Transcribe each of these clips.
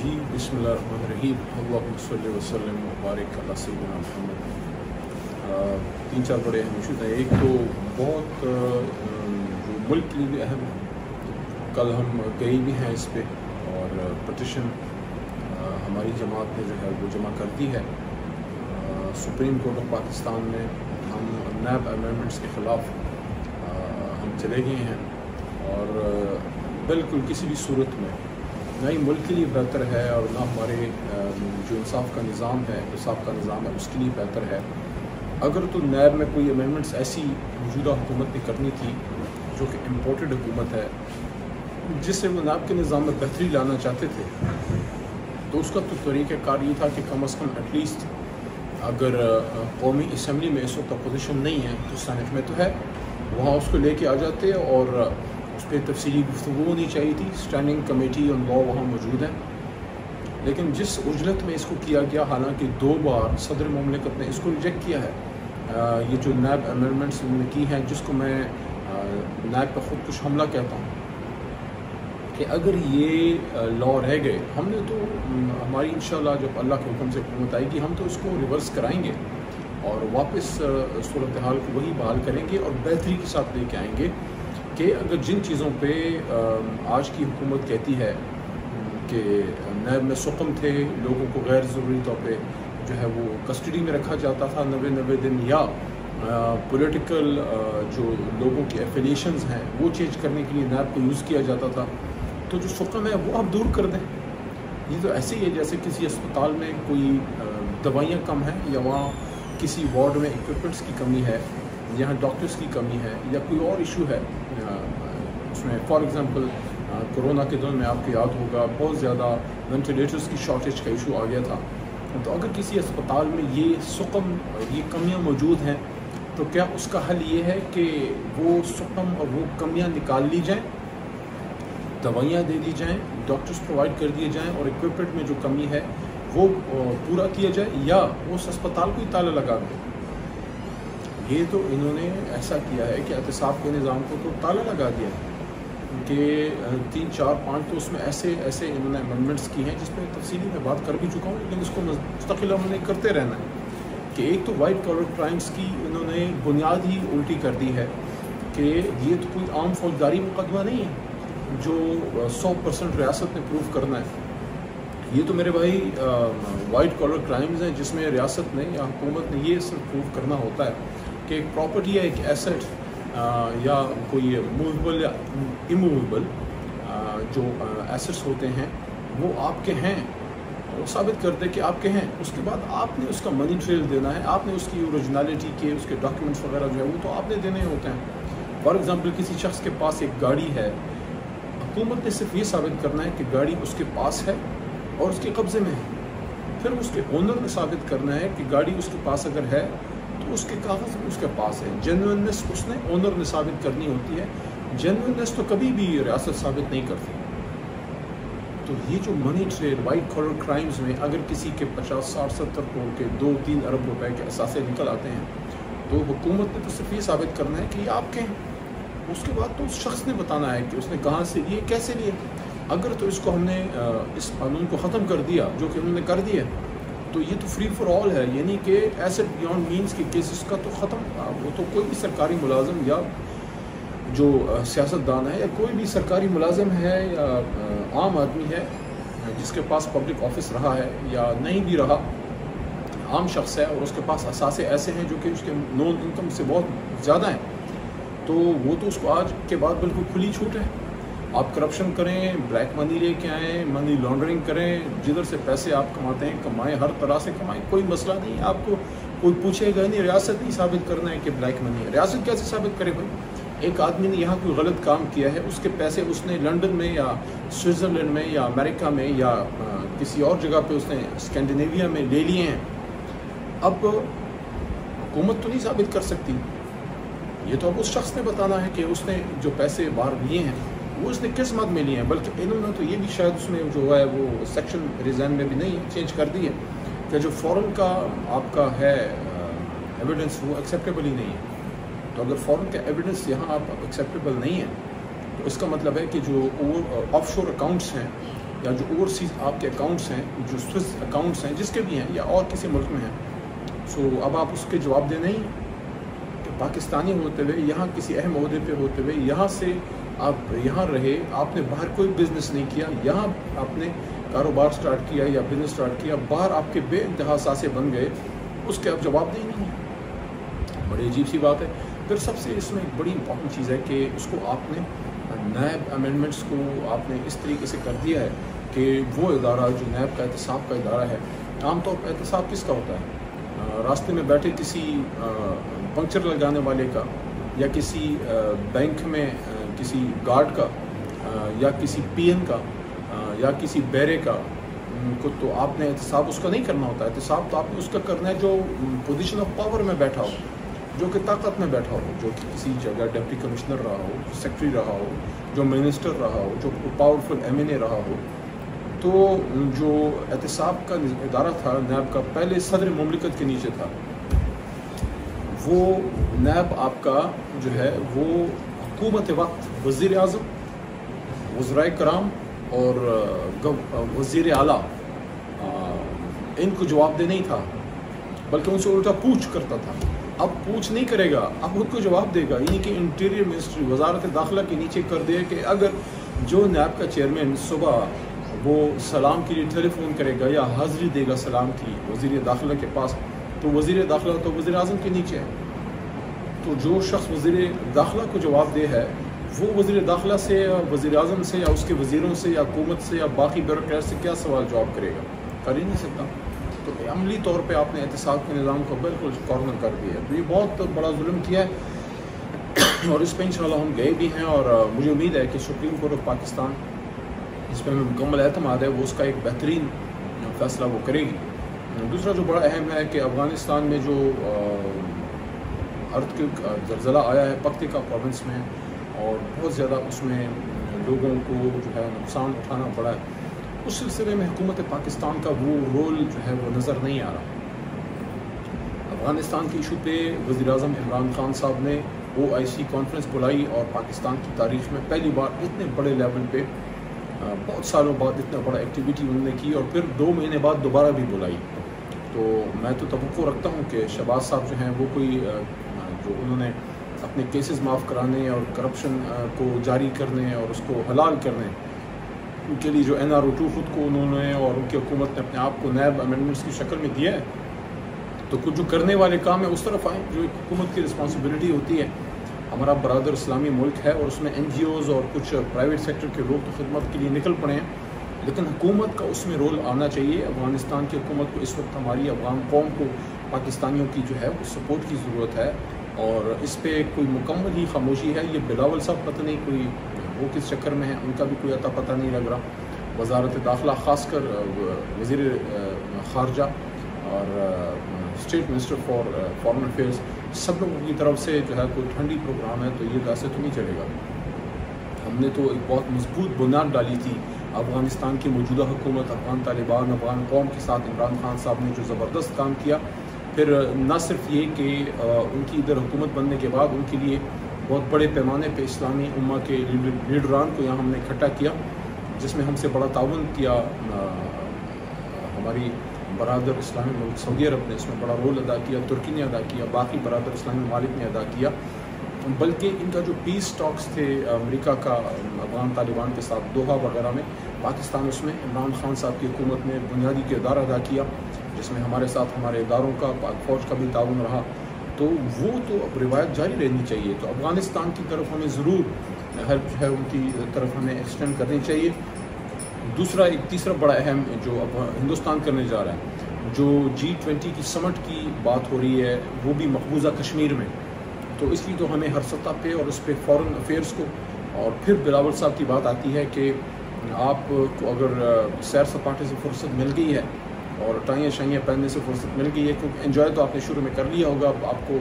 जी बिस्मिल्लाहिर्रहमानिर्रहीम वसल्लम मुबारक मोहम्मद तीन चार बड़े अहम इशूज़ हैं। एक तो बहुत जो मुल्क के लिए भी अहम कल हम गए भी हैं इस पर और पटिशन हमारी जमात ने जो है वो जमा कर दी है। सुप्रीम कोर्ट ऑफ़ पाकिस्तान में हम नैब अमेंडमेंट्स के ख़िलाफ़ हम चले गए हैं। और बिल्कुल किसी भी सूरत में ना ही मुल्क के लिए बेहतर है और ना हमारे जो इंसाफ का निज़ाम है, इंसाफ का निज़ाम है, उसके लिए बेहतर है। अगर तो नैब में कोई अमेंडमेंट्स ऐसी मौजूदा हुकूमत ने करनी थी, जो कि इम्पोर्टेड हुकूमत है, जिससे वो नैब के निज़ाम में बेहतरी लाना चाहते थे तो उसका तो तरीक़ाकार ये था कि कम अज़ कम एटलीस्ट अगर कौमी इसम्बली में इस वक्त अपोजिशन नहीं है तो सनत में तो है, वहाँ उसको लेके आ जाते और उस पर तफसली गुफ्तु होनी चाहिए थी। स्टैंडिंग कमेटी और लॉ वहाँ मौजूद है। लेकिन जिस उजलत में इसको किया गया हालाँकि दो बार सदर ममलिकत ने इसको रिजेक्ट किया है। आ, ये जो नैब अमेंडमेंट्स उन्होंने की हैं जिसको मैं नैब पर ख़ुद कुछ हमला कहता हूँ कि अगर ये लॉ रह गए हमने तो हमारी इंशाल्लाह जब अल्लाह के हुक्म से हुकूमत आएगी हम तो इसको रिवर्स कराएँगे और वापस सूरत हाल को वही बहाल करेंगे और बेहतरी के साथ लेके आएँगे। कि अगर जिन चीज़ों पे आज की हुकूमत कहती है कि नैब में सुकम थे, लोगों को गैर ज़रूरी तौर पे जो है वो कस्टडी में रखा जाता था नबे नबे दिन, या पॉलिटिकल जो लोगों की एफिलिएशंस हैं, वो चेंज करने के लिए नैब को यूज़ किया जाता था। तो जो सुकम है, वो आप दूर कर दें। ये तो ऐसे ही है जैसे किसी अस्पताल में कोई दवाइयाँ कम हैं, या वहाँ किसी वार्ड में इक्विपमेंट्स की कमी है यहाँ डॉक्टर्स की कमी है या कोई और इशू है उसमें फॉर एग्ज़ाम्पल कोरोना के दौर में आपको याद होगा, बहुत ज़्यादा वेंटिलेटर्स की शॉर्टेज का इशू आ गया था। तो अगर किसी अस्पताल में ये सुकम, ये कमियाँ मौजूद हैं तो क्या उसका हल ये है कि वो सुकम और वो कमियाँ निकाल ली जाएँ, दवाइयाँ दे दी जाएँ डॉक्टर्स प्रोवाइड कर दिए जाएँ और इक्विपमेंट में जो कमी है, वो पूरा किया जाए या उस अस्पताल को ही ताला लगा दें? ये तो इन्होंने ऐसा किया है कि एहतसाब के निज़ाम को तो ताला लगा दिया है कि तीन, चार, पाँच तो उसमें ऐसे ऐसे इन्होंने अमेंडमेंट्स की हैं जिसमें तफसीली मैं बात कर भी चुका हूँ, लेकिन इसको मुस्तकिल उन्होंने करते रहना है कि एक तो वाइट कलर क्राइम्स की इन्होंने बुनियाद ही उल्टी कर दी है कि ये तो कोई आम फौजदारी मुकदमा नहीं है जो सौ परसेंट रियासत ने प्रूव करना है। ये तो मेरे भाई वाइट कॉलर क्राइम्स हैं जिसमें रियासत ने या हुकूमत ने ये सिर्फ़ प्रूव करना होता है। कि एक प्रॉपर्टी या एक एसेट या कोई मूवेबल या इमूवेबल जो एसेट्स होते हैं, वो आपके हैं। वो साबित कर दे कि आपके हैं। उसके बाद आपने उसका मनी ट्रेल देना है। आपने उसकी ओरिजिनलिटी के उसके डॉक्यूमेंट्स वगैरह जो है, वो तो आपने देने होते हैं। फॉर एग्ज़ाम्पल किसी शख्स के पास एक गाड़ी है। हुकूमत ने सिर्फ़ ये साबित करना है कि गाड़ी उसके पास है और उसके कब्ज़े में है। फिर उसके ओनर ने साबित करना है कि गाड़ी उसके पास अगर है तो उसके कागज़ उसके पास है। जेनुननेस उसने ओनर ने साबित करनी होती है। जेनुननेस तो कभी भी रियासत साबित नहीं करती। तो ये जो money trade white collar crimes में अगर किसी के पचास, साठ, सत्तर करोड़ के दो, तीन अरब रुपए के असासे निकल आते हैं तो हुकूमत ने तो सिर्फ़ ये साबित करना है कि ये आपके हैं। उसके बाद तो उस शख्स ने बताना है कि उसने कहाँ से लिए, कैसे लिए। अगर तो इसको हमने इस कानून को ख़त्म कर दिया, जो कि उन्होंने कर दिया तो ये तो फ्री फॉर ऑल है, यानी कि एसेट बियॉन्ड मीन्स के केसेस का तो ख़त्म। वो तो कोई भी सरकारी मुलाजम या जो सियासतदान है या कोई भी सरकारी मुलाजम है या आम आदमी है, जिसके पास पब्लिक ऑफ़िस रहा है या नहीं भी रहा, आम शख्स है और उसके पास असासे ऐसे हैं जो कि उसके नॉन इनकम से बहुत ज़्यादा हैं तो वो तो उसको आज के बाद बिल्कुल खुली छूट है। आप करप्शन करें ब्लैक मनी लेके आएँ मनी लॉन्ड्रिंग करें, जिधर से पैसे आप कमाते हैं, कमाएँ, हर तरह से कमाएँ, कोई मसला नहीं, आपको कोई पूछेगा नहीं, रियासत नहीं साबित करना है कि ब्लैक मनी है। रियासत कैसे साबित करे भाई? एक आदमी ने यहाँ कोई गलत काम किया है, उसके पैसे उसने लंदन में या स्विट्ज़रलैंड में या अमेरिका में या किसी और जगह पे उसने स्कैंडिनेविया में ले लिए हैं। अब हुकूमत तो नहीं साबित कर सकती। ये तो अब उस शख्स ने बताना है कि उसने जो पैसे बाहर लिए हैं वो उसने किसमें लिए हैं? बल्कि इन्होंने तो ये भी शायद उसमें जो है वो सेक्शन रिज़ाइन में भी नहीं चेंज कर दी है। कि जो फ़ॉरन का आपका है एविडेंस वो एक्सेप्टेबल ही नहीं है? तो अगर फ़ॉरन का एविडेंस यहाँ आप एक्सेप्टेबल नहीं है तो इसका मतलब है कि जो ऑफ़ शोर अकाउंट्स हैं, या जो ओवरसीज़ आपके अकाउंट्स हैं, जो स्विस अकाउंट्स हैं, जिसके भी हैं, या और किसी मुल्क में हैं सो अब आप उसके जवाब दे नहीं, कि पाकिस्तानी होते हुए, यहाँ किसी अहम अहदे पे होते हुए, यहाँ से आप यहाँ रहे, आपने बाहर कोई बिज़नेस नहीं किया, यहाँ आपने कारोबार स्टार्ट किया या बिज़नेस स्टार्ट किया, बाहर आपके बे सासे बन गए, उसके आप जवाब दे नहीं हैं। बड़ी अजीब सी बात है। फिर सबसे इसमें एक बड़ी इंपॉर्टेंट चीज़ है कि उसको आपने नैब अमेंडमेंट्स को आपने इस तरीके से कर दिया है कि वो इदारा, जो नैब का एहतसाब का इदारा है, आमतौर पर एहतसाब किसका होता है? रास्ते में बैठे किसी पंक्चर लगाने वाले का या किसी बैंक में किसी गार्ड का या किसी पीएन का या किसी बैरे का को तो आपने एहतसाब उसका नहीं करना होता। एहतसाब तो आपने उसका करना है जो पोजीशन ऑफ़ पावर में बैठा हो, जो कि ताकत में बैठा हो, जो कि किसी जगह डिप्टी कमिश्नर रहा हो सेक्रेटरी रहा हो, जो मिनिस्टर रहा हो, जो पावरफुल एमएनए रहा हो तो जो एहतसाब का इदारा था, नैब का पहले सदर ममलिकत के नीचे था, वो नैब आपका जो है, वो हुकूमत वक्त वज़ी अजम वज्राय कराम और वज़ी अला इनको जवाब दे नहीं था, बल्कि उनसे उल्टा पूछ करता था। अब पूछ नहीं करेगा, अब उनको जवाब देगा। यानी कि इंटीरियर मिनिस्ट्री वजारत दाखिला के नीचे कर दे कि अगर जो नैब का चेयरमैन सुबह वो सलाम के लिए टेलीफोन करेगा या हाजिरी देगा सलाम की वज़ी दाखिला के पास तो वज़ी दाखिला तो वज़ी अजम के नीचे है। तो जो शख्स वज़ीर दाखिला को जवाब दे है वो वज़ीर दाखिला से या वज़ी अजम से या उसके वज़ीरों से या हुकूमत से या बाकी ब्यूरोक्रेट से क्या सवाल जवाब करेगा? कर ही नहीं सकता। तो अमली तौर पर आपने एहतसाब के निज़ाम को बिल्कुल कॉर्नर कर दिया है। तो ये बहुत बड़ा जुल्म किया है और इस पर इन हम गए भी हैं और मुझे उम्मीद है कि सुप्रीम कोर्ट ऑफ़ पाकिस्तान इस पर हमें मुकम्मल अहतमाद है, वो उसका एक बेहतरीन फ़ैसला वो करेगी। दूसरा जो बड़ा अहम है कि अफ़गानिस्तान में जो अर्थ के जलजला आया है पक्तिका प्रोविंस में और बहुत ज़्यादा उसमें लोगों को जो है नुकसान उठाना पड़ा है। उस सिलसिले में हुकूमत पाकिस्तान का वो रोल जो है वो नज़र नहीं आ रहा। अफ़गानिस्तान के इशू पे वज़ी अजम इमरान खान साहब ने ओ आई सी कॉन्फ्रेंस बुलाई और पाकिस्तान की तारीख में पहली बार इतने बड़े लेवल पे बहुत सालों बाद इतना बड़ा एक्टिविटी उन्होंने की और फिर दो महीने बाद दोबारा भी बुलाई। तो मैं तो तो रखता हूँ कि शहबाज साहब जो हैं वो कोई जो उन्होंने अपने केसेस माफ़ कराने और करप्शन को जारी करने और उसको हलाल करने उनके लिए जो एन आर ओ टू खुद को उन्होंने और उनकी हुकूमत ने अपने आप को नैब अमेंडमेंट्स की शक्ल में दिया है तो कुछ जो करने वाले काम है उस तरफ़ आए, जो हुकूमत की रिस्पॉन्सिबिलिटी होती है। हमारा बरदर इस्लामी मुल्क है और उसमें एन जी ओज़ और कुछ प्राइवेट सेक्टर के लोग तो खिदमत के लिए निकल पड़े हैं, लेकिन हुकूमत का उसमें रोल आना चाहिए। अफ़गानिस्तान की हुकूमत को इस वक्त हमारी अफगान कौम को पाकिस्तानियों की जो है वो सपोर्ट की ज़रूरत है। और इस पर कोई मुकम्मल ही खामोशी है, ये बिलावल साहब पता नहीं कोई वो किस चक्कर में है, उनका भी कोई अता पता नहीं लग रहा। वजारत दाखिला ख़ास कर वज़ी ख़ारजा और state minister for foreign affairs, सब लोगों की तरफ़ से जो है कोई ठंडी प्रोग्राम है तो ये वैसे तो नहीं चलेगा। हमने तो एक बहुत मज़बूत बुनियाद डाली थी, अफ़गानिस्तान की मौजूदा हुकूमत, अफगान तालिबान, अफगान कौम के साथ इमरान खान साहब ने जो ज़बरदस्त काम किया फिर न सिर्फ़ ये कि उनकी इधर हुकूमत बनने के बाद उनके लिए बहुत बड़े पैमाने पर इस्लामी उम्मा के लीडरान को यहाँ हमने इकट्ठा किया, जिसमें हमसे बड़ा ताउन किया हमारी बरदर इस्लामी मुल्क सऊदी अरब ने, इसमें बड़ा रोल अदा किया, तुर्की ने अदा किया, बाकी बरदर इस्लामी मालिक ने अदा किया। बल्कि इनका जो पीस टॉक्स थे, अमेरिका का, अफगान तालिबान के साथ, दोहा वगैरह में, पाकिस्तान उसमें, इमरान खान साहब की हुकूमत ने बुनियादी किरदार अदा किया। जिसमें हमारे साथ हमारे इदारों का, पाक फ़ौज का भी ताउन रहा तो वो तो अब रिवायत जारी रहनी चाहिए। तो अफ़गानिस्तान की तरफ़ हमें ज़रूर हेल्प है, उनकी तरफ़ हमें एक्सटेंड करनी चाहिए। दूसरा एक तीसरा बड़ा अहम जो अब हिंदुस्तान करने जा रहा है, जो जी ट्वेंटी की समट की बात हो रही है, वो भी मकबूजा कश्मीर में। तो इसलिए तो हमें हर सतह पे और उस पर फ़ॉरन अफेयर्स को, और फिर बिलावल साहब की बात आती है कि आपको अगर सैर सपाटे से फुर्सत मिल गई है और टाइयाँ शाइयाँ पहनने से फुर्सत मिल गई है। क्योंकि इन्जॉय तो आपने शुरू में कर लिया होगा। अब आपको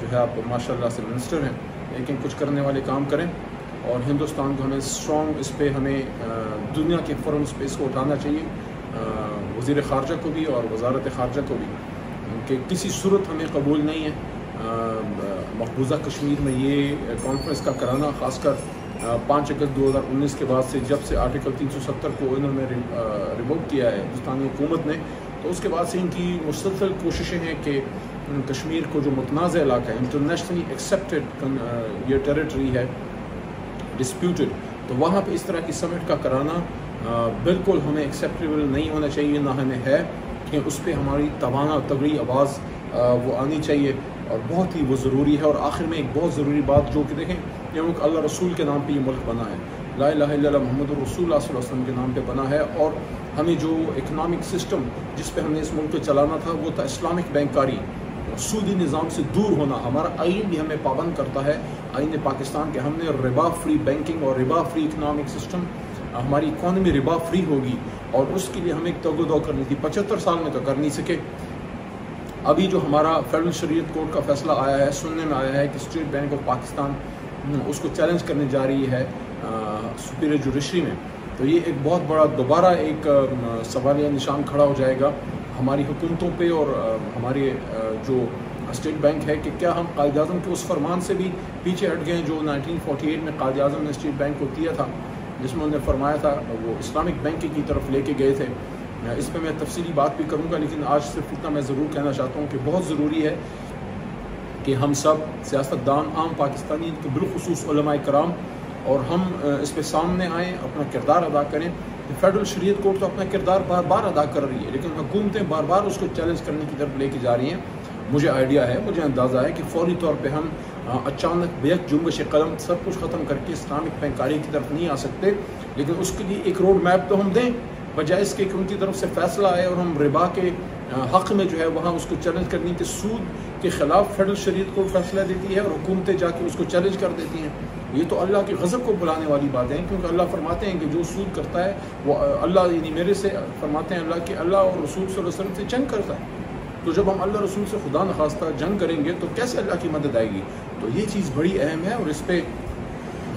जो है आप माशाल्लाह से मिनिस्टर हैं। लेकिन कुछ करने वाले काम करें। और हिंदुस्तान को हमें स्ट्रॉन्ग इस पर हमें दुनिया के फ़ोरम पे इसको उठाना चाहिए। वज़ी ख़ारजा को भी और वजारत ख़ारजा को भी। कि किसी सूरत हमें कबूल नहीं है। मकबूजा कश्मीर में ये कॉन्फ्रेंस का कराना, ख़ासकर पाँच अगस्त 2019 के बाद से जब से आर्टिकल 370 को इन्होंने रिवोक किया है, हिंदुस्तानी हुकूमत ने तो उसके बाद से इनकी मुसलसल कोशिशें हैं कि कश्मीर को जो मुतनाज़ इलाका है इंटरनेशनली एक्सेप्टेड ये टेरिटरी है डिस्प्यूटेड तो वहाँ पे इस तरह की समिट का कराना बिल्कुल हमें एक्सेप्टेबल नहीं होना चाहिए, ना हमें है कि उस पर हमारी तवाना, तगड़ी आवाज़ वो आनी चाहिए और बहुत ही वो ज़रूरी है और आखिर में एक बहुत ज़रूरी बात जो कि देखें, ये मुल्क अल्लाह रसूल के नाम पर ये मुल्क बना है। ला मोहम्मद रसूल वसल्लम के नाम पर बना है और हमें जो इकनॉमिक सिस्टम जिस पे हमने इस मुल्क को चलाना था, वो था इस्लामिक बैंकारी सूदी निज़ाम से दूर होना हमारा आइन भी हमें पाबंद करता है। आइन पाकिस्तान के हमने रिबा फ्री बैंकिंग और रिबा फ्री इकनॉमिक सिस्टम हमारी इकॉनमी रिबा फ्री होगी और उसके लिए हमें तगो करनी थी। पचहत्तर साल में तो कर नहीं सके। अभी जो हमारा फेडरल शरीयत कोर्ट का फैसला आया है, सुनने में आया है कि स्टेट बैंक ऑफ़ पाकिस्तान उसको चैलेंज करने जा रही है सुपीरियर जुडिशरी में। तो ये एक बहुत बड़ा, दोबारा एक सवाल या निशान खड़ा हो जाएगा हमारी हुकूमतों पे और हमारे जो स्टेट बैंक है कि क्या हम कायद अजम के उस फरमान से भी पीछे हट गए जो 1948 में कायद अजम ने स्टेट बैंक को दिया था, जिसमें उन्होंने फरमाया था वो इस्लामिक बैंक की तरफ़ लेके गए थे। इस पर मैं तफसली बात भी करूँगा, लेकिन आज सिर्फ़ इतना मैं ज़रूर कहना चाहता हूँ कि बहुत ज़रूरी है कि हम सब सियासतदान आम पाकिस्तानी बिलखसूस कराम और हम इस पर सामने आएँ, अपना किरदार अदा करें। फेडरल शरीय कोर्ट तो अपना किरदार बार बार अदा कर रही है, लेकिन हुकूमतें बार बार उसको चैलेंज करने की तरफ़ लेके जा रही हैं। मुझे आइडिया है, मुझे अंदाज़ा है कि फौरी तौर पर हम अचानक बेहद जुम्बश कदम, सब कुछ ख़त्म करके इस्लामिक पैंकारी की तरफ़ नहीं आ सकते, लेकिन उसके लिए एक रोड मैप तो हम दें। बजाय इसके कि उनकी तरफ़ से फैसला आए और हम रिबा के हक़ में जो है वहाँ उसको चैलेंज करने के सूद के ख़िलाफ़ फेडरल शरीत को फैसला देती है और हुकूमतें जाके उसको चैलेंज कर देती हैं। ये तो अल्लाह के गज़ब को बुलाने वाली बात है, क्योंकि अल्लाह फरमाते हैं कि जो सूद करता है, वो अल्लाह यानी मेरे से, फरमाते हैं अल्लाह कि अल्लाह और रसूल वसल्लम से जंग करता है। तो जब हम अल्लाह रसूल से खुदा न खास्ता जंग करेंगे तो कैसे अल्लाह की मदद आएगी? तो ये चीज़ बड़ी अहम है और इस पर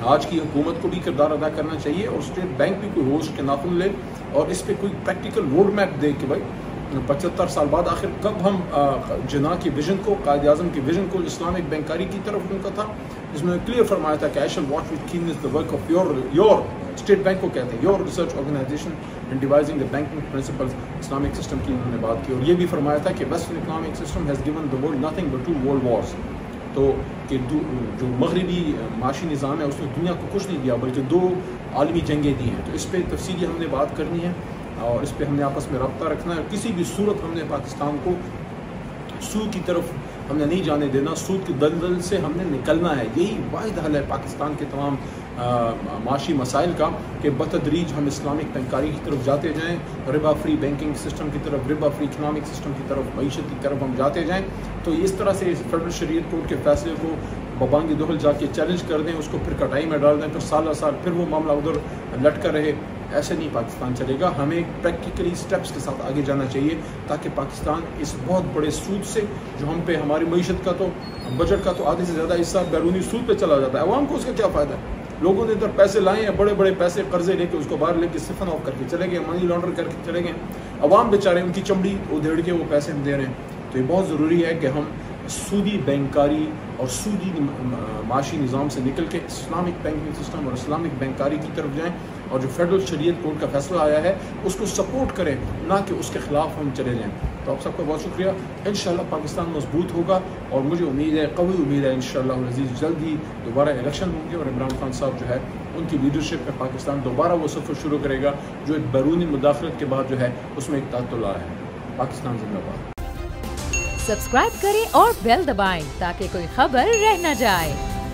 आज की हुकूमत को भी किरदार अदा करना चाहिए और स्टेट बैंक भी कोई होश के नाखुन ले और इस पर कोई प्रैक्टिकल रोड मैप दे कि भाई, पचहत्तर साल बाद आखिर कब हम जना के विजन को, कायद अजम के विजन को, इस्लामिक बैंकारी की तरफ़ उनका था, जिसमें क्लियर फरमाया था कि I shall watch with keenness the work of your your state bank को कहते हैं। Your research organisation in devising the banking principles Islamic system की उन्होंने बात की। और ये भी फरमाया था कि western economic system has given the world nothing but two world wars तो कि जो मगरबी माशी निज़ाम है, उसने दुनिया को कुछ नहीं दिया, बल्कि दो आलमी जंगें दी हैं। तो इस पर तफसीली हमने बात करनी है और इस पर हमने आपस में रबता रखना है। किसी भी सूरत हमने पाकिस्तान को सू की तरफ़ हमने नहीं जाने देना सूद के दलदल से हमने निकलना है। यही वाद हल है पाकिस्तान के तमाम माशी मसाइल का कि बतदरीज हम इस्लामिक बैंकारी की तरफ़ जाते जाएँ, रिबा फ्री बैंकिंग सिस्टम की तरफ़, रिबा फ्री इकनॉमिक सिस्टम की तरफ़, मीशत की तरफ़ हम जाते जाएँ। तो इस तरह से इस फेडरल शरीत कोर्ट के फैसले को बबांगी दोहल जाके चैलेंज कर दें, उसको फिर कटाई में डाल दें, फिर साल साल फिर वो मामला उधर लटका रहे। ऐसे नहीं पाकिस्तान चलेगा। हमें प्रैक्टिकली स्टेप्स के साथ आगे जाना चाहिए, ताकि पाकिस्तान इस बहुत बड़े सूद से, जो हम पे हमारी मीशत का तो बजट का तो आधे से ज़्यादा हिस्सा बैरूनी सूद पे चला जाता है। अवाम को उसका क्या फ़ायदा? है लोगों ने इधर पैसे लाए हैं बड़े बड़े पैसे कर्जे लेके उसको बाहर लेके सिफन ऑफ़ करके चले गए मनी लॉन्डर करके चले गए। अवाम बेचारे, उनकी चमड़ी उधेड़ के वो पैसे हम दे रहे हैं। तो ये बहुत ज़रूरी है कि हम सूदी बैंकारी और सूदी माशी निज़ाम से निकल के इस्लामिक बैंकिंग सिस्टम और इस्लामिक बैंकारी की तरफ़ जाएँ और जो फेडरल शरीय कोर्ट का फैसला आया है, उसको सपोर्ट करें, ना कि उसके ख़िलाफ़ हम चले जाएँ। तो आप सबका बहुत शुक्रिया। इन पाकिस्तान मज़बूत होगा और मुझे उम्मीद है कवी उम्मीद है इन शजीज़ जल्द ही दोबारा इलेक्शन होंगे और इमरान खान साहब जो है, उनकी लीडरशिप में पाकिस्तान दोबारा वो सफ़र शुरू करेगा, जो एक बैरूनी मुदाखलत के बाद जो है, उसमें एक तातुल्ला है। पाकिस्तान जिंदाबाद। सब्सक्राइब करें और बेल दबाएँ ताकि कोई खबर रह न जाए।